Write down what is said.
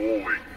boy.